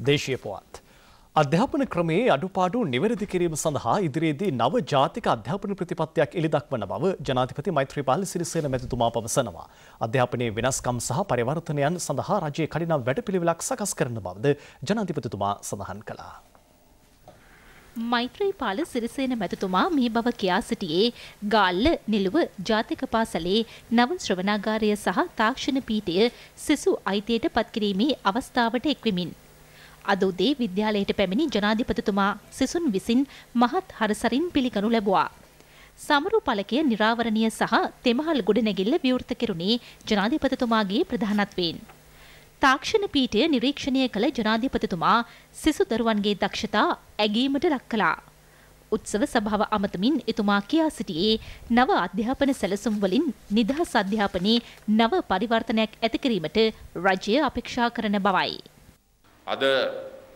දේශීය පුවත්. අධ්‍යාපන ක්‍රමයේ අඩුපාඩු නිවැරදි කිරීම සඳහා ඉදිරියේදී නව ජාතික අධ්‍යාපන ප්‍රතිපත්තියක් එළිදක්වන බව ජනාධිපති මෛත්‍රීපාල සිරිසේන මැතිතුමා පවසනවා. අධ්‍යාපනයේ වෙනස්කම් සහ පරිවර්තනයන් සඳහා රජයේ කඩිනම් වැඩපිළිවෙලක් සකස් කරන බවද ජනාධිපතිතුමා සඳහන් කළා. මෛත්‍රීපාල සිරිසේන මැතිතුමා මේ බව කියා සිටියේ ගාල්ල නිලුව ජාතික පාසලේ නව ශ්‍රවණාගාරය සහ තාක්ෂණ පීඨය සිසු අයිතියට පත්කිරීමේ අවස්ථාවට එක්වෙමින්. අද උදේ විද්‍යාලයට පැමිණි ජනාධිපතිතුමා සිසුන් විසින් මහත් හරසරින් පිළිගනු ලැබුවා. සමරු පලකය නිරාවරණය සහ තෙමහල් ගොඩනැගිල්ල විවෘත කෙරුණේ ජනාධිපතිතුමාගේ ප්‍රධානත්වයෙන්. තාක්ෂණ පීඨය නිරීක්ෂණය කළ ජනාධිපතිතුමා සිසු දරුවන්ගේ දක්ෂතා ඇගීමට ලක් කළා. උත්සව සභාව අමතමින් එතුමා කියා සිටියේ නව අධ්‍යාපන සැලසුම් වලින් නිදහස් අධ්‍යාපනයේ නව පරිවර්තනයක් ඇති කිරීමට රජය අපේක්ෂා කරන බවයි. අද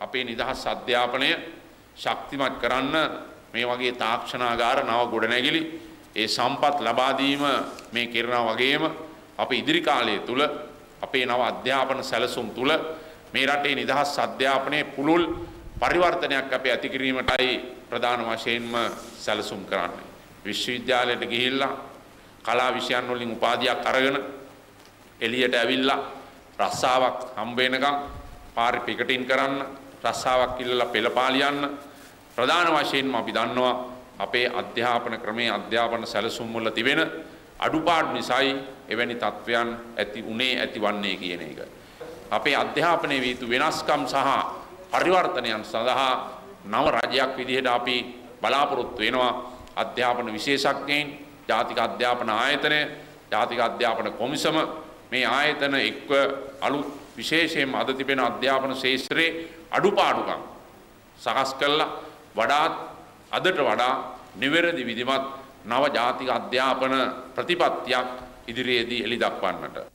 අපේ නිදහස් අධ්‍යාපනය ශක්තිමත් කරන්න මේ වගේ තාක්ෂණාගාර නව ගොඩනැගිලි ඒ සම්පත් ලබා දීම මේ කරනා වගේම අප ඉදිරි කාලය තුල අපේ නව අධ්‍යාපන සැලසුම් තුල මේ රටේ නිදහස් අධ්‍යාපනයේ පුළුල් පරිවර්තනයක් අපේ ඇති කිරීමටයි ප්‍රධාන වශයෙන්ම සැලසුම් කරන්නේ. විශ්වවිද්‍යාලයට ගිහිල්ලා කලා විෂයන් වලින් උපාධියක් අරගෙන එළියට ඇවිල්ලා රස්සාවක් හම්බ වෙනකම් පාරි පිකටින් කරන්න රස්සාවක් ඉල්ලලා පෙළපාලියන්න ප්‍රධාන වශයෙන්ම අපි දන්නවා අපේ අධ්‍යාපන ක්‍රමේ අධ්‍යාපන සැලසුම් වල තිබෙන අඩුපාඩු නිසායි එවැනි තත්ත්වයන් ඇති උනේ ඇතිවන්නේ කියන එක. අපේ අධ්‍යාපනයේ වීතු වෙනස්කම් සහ පරිවර්තනයන් සඳහා නව රජයක් විදිහට අපි බලාපොරොත්තු වෙනවා අධ්‍යාපන විශේෂඥයින් ජාතික අධ්‍යාපන ආයතනය ජාතික අධ්‍යාපන කොමිසම මේ ආයතන එක්ව අලුත් විශේෂයෙන්ම අද තිබෙන අධ්‍යාපන ශේෂ්ත්‍රයේ අඩුපාඩුකම්. සකස් කළා. වඩාත් අදට වඩා නිවැරදි විධිමත් නව ජාතික අධ්‍යාපන ප්‍රතිපත්තියක් ඉදිරියේදී එළි දක්වන්නට.